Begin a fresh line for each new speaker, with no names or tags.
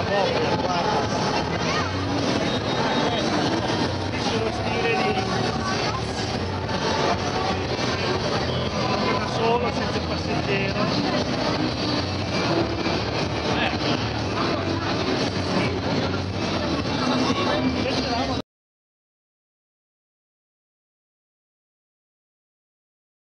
qua, la bobbia, guarda. Qui sono stile di... Da solo, senza il passeggero.